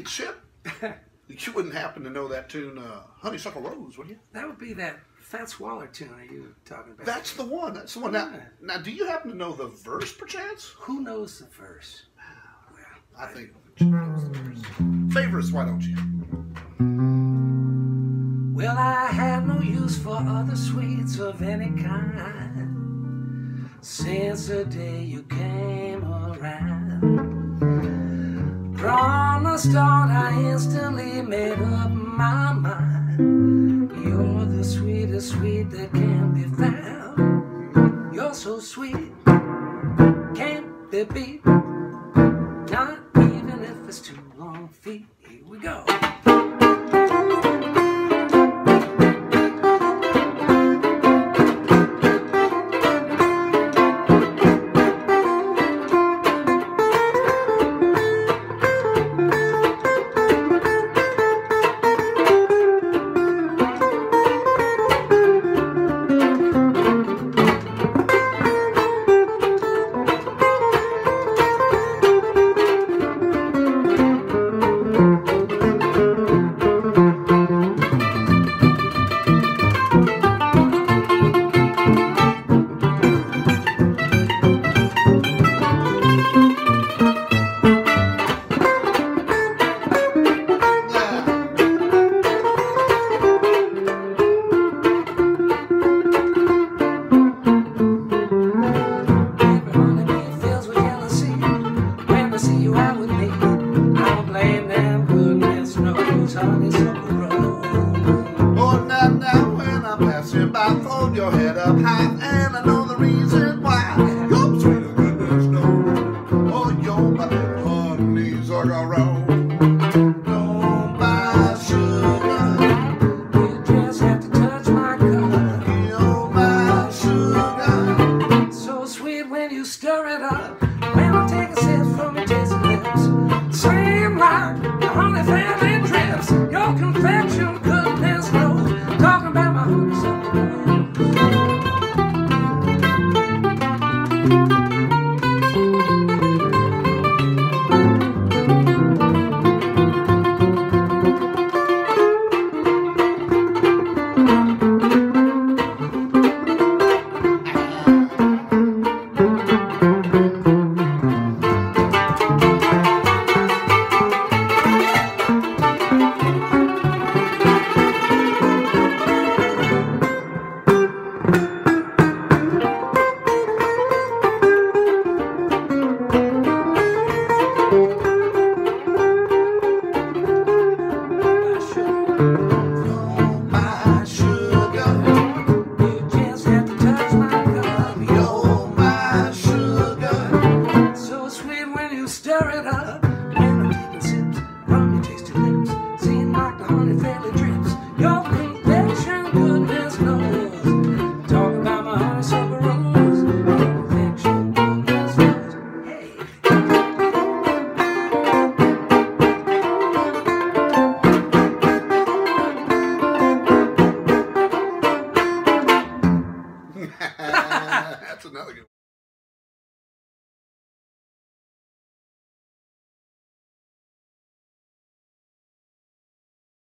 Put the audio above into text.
Hey, Chip. you wouldn't happen to know that tune, uh, Honeysuckle Rose, would you? That would be that Fats Waller tune are you talking about? That's the one. That's the one. Now, Yeah. now, do you happen to know the verse, perchance? Who knows the verse? Well, I think the verse. Favorites, why don't you? Well, I have no use for other sweets of any kind since the day you came around. The start, I instantly made up my mind. You're the sweetest sweet that can be found. You're so sweet, can't be beat. Not even if it's too long feet. Here we go. Knows, honeysuckle rose.